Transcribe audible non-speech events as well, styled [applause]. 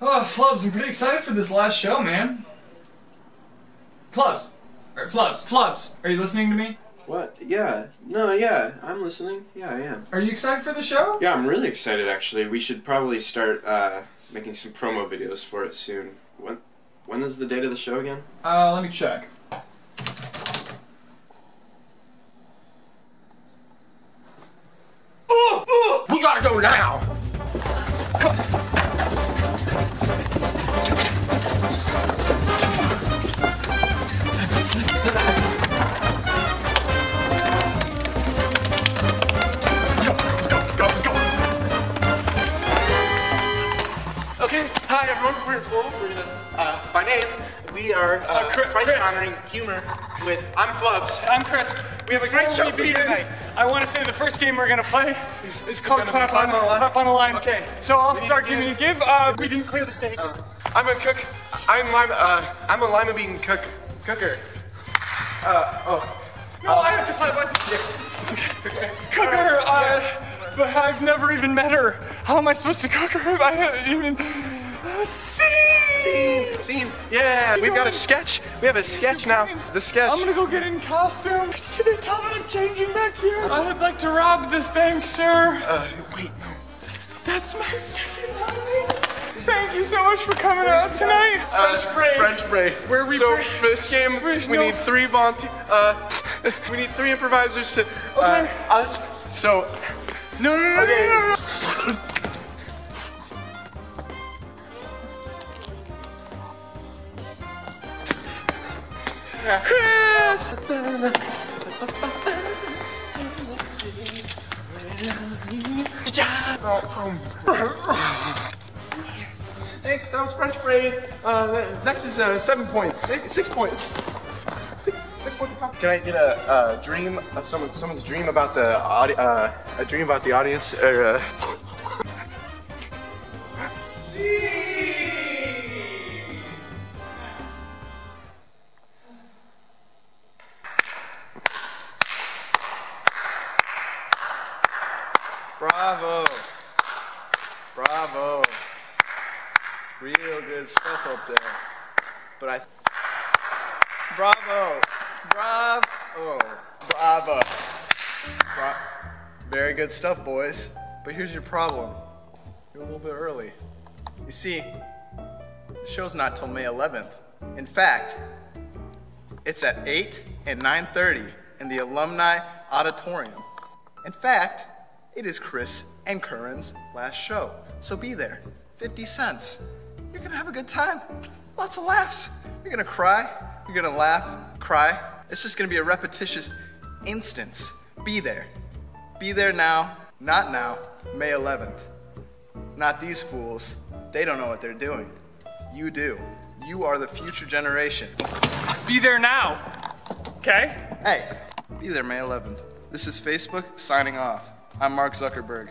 Oh, Flubs, I'm pretty excited for this last show, man. Flubs. Or Flubs. Flubs. Are you listening to me? What? Yeah. No, yeah. I'm listening. Yeah, I am. Are you excited for the show? Yeah, I'm really excited actually. We should probably start uh, making some promo videos for it soon. When when is the date of the show again? Uh, let me check. We gotta go now! Hi everyone. We're in Florida. We're uh, by name, we are uh, Uh, Chris- price honoring humor with I'm Flubs. I'm Chris. We have a great show for you tonight. I want to say the first game we're gonna play is, is called Clap on, a Line? Clap on a Line. Okay. So I'll We start giving you give- give. Uh, we didn't clear the stage. I'm a cook. I'm lima. Uh, I'm a lima bean cook cooker. Uh, oh. no, I have to play. What? Cook her. But I've never even met her. How am I supposed to cook her if I haven't even? seen? Scene. Yeah, we've got a sketch. We have a sketch now. The sketch. I'm gonna go get in costume. Can you tell me I'm changing back here? I'd like to rob this bank, sir. Uh, wait, no. That's my second line. Thank you so much for coming out tonight. Uh, French break. French break. Where we so for this game, we no. need three volunteer. Uh, [laughs] we need three improvisers to. Uh, Okay. us. So. No, no, no, Okay. no, no, no. Thanks, that was French braid. Uh, next is uh, seven points. Six, six points. Six, six points. Can I get a, uh dream? Uh, someone, someone's dream about the audi- uh, a dream about the audience or. Uh... Bravo. Bravo. Real good stuff up there. But I. Bravo. Bravo. Good stuff, boys. But here's your problem. You're a little bit early. You see, the show's not till May 11th. In fact, it's at 8 and 9:30 in the Alumni Auditorium. In fact, it is Chris and Kern's last show. So be there. 50 cents. You're gonna have a good time. Lots of laughs. You're gonna cry. You're gonna laugh, cry. It's just gonna be a repetitious instance. Be there. Be there now, not now, May 11th. Not these fools. They don't know what they're doing. You do. You are the future generation. Be there now. Okay? Hey, be there May 11th. This is Facebook signing off. I'm Mark Zuckerberg.